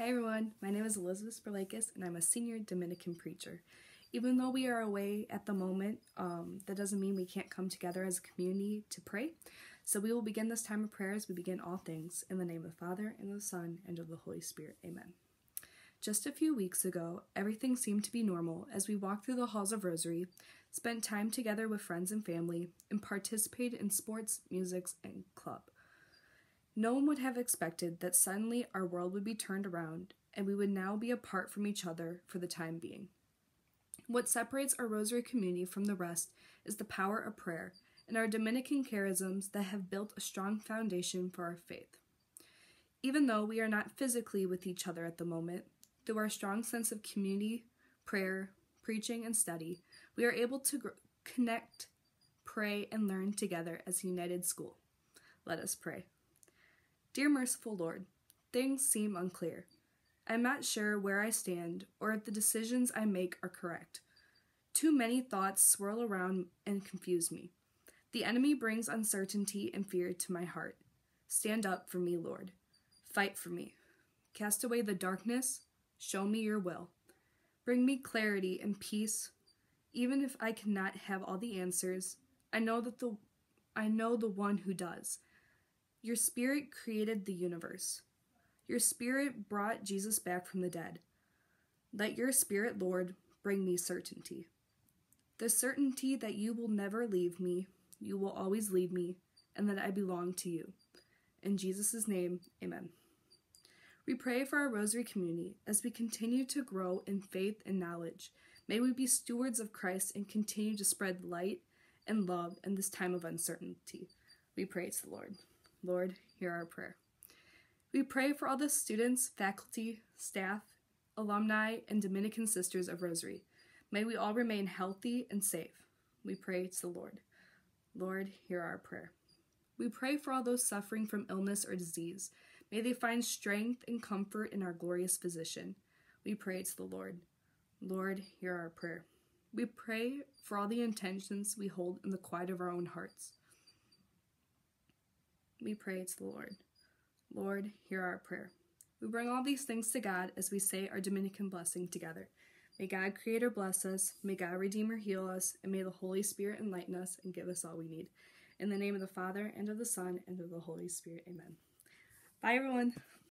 Hi everyone, my name is Elizabeth Sperlakis and I'm a senior Dominican preacher. Even though we are away at the moment, um, that doesn't mean we can't come together as a community to pray. So we will begin this time of prayer as we begin all things in the name of the Father, and of the Son, and of the Holy Spirit. Amen. Just a few weeks ago, everything seemed to be normal as we walked through the halls of Rosary, spent time together with friends and family, and participated in sports, music, and club. No one would have expected that suddenly our world would be turned around and we would now be apart from each other for the time being. What separates our Rosary community from the rest is the power of prayer and our Dominican charisms that have built a strong foundation for our faith. Even though we are not physically with each other at the moment, through our strong sense of community, prayer, preaching, and study, we are able to connect, pray, and learn together as a united school. Let us pray. Dear merciful Lord, things seem unclear. I'm not sure where I stand or if the decisions I make are correct. Too many thoughts swirl around and confuse me. The enemy brings uncertainty and fear to my heart. Stand up for me, Lord. Fight for me. Cast away the darkness. Show me your will. Bring me clarity and peace. Even if I cannot have all the answers, I know that the I know the one who does. Your spirit created the universe. Your spirit brought Jesus back from the dead. Let your spirit, Lord, bring me certainty. The certainty that you will never leave me, you will always lead me, and that I belong to you. In Jesus' name, amen. We pray for our Rosary community as we continue to grow in faith and knowledge. May we be stewards of Christ and continue to spread light and love in this time of uncertainty. We praise the Lord. Lord, hear our prayer. We pray for all the students, faculty, staff, alumni, and Dominican Sisters of Rosary. May we all remain healthy and safe. We pray to the Lord. Lord, hear our prayer. We pray for all those suffering from illness or disease. May they find strength and comfort in our glorious physician. We pray to the Lord. Lord, hear our prayer. We pray for all the intentions we hold in the quiet of our own hearts we pray to the Lord. Lord, hear our prayer. We bring all these things to God as we say our Dominican blessing together. May God Creator bless us, may God Redeemer heal us, and may the Holy Spirit enlighten us and give us all we need. In the name of the Father, and of the Son, and of the Holy Spirit, amen. Bye, everyone.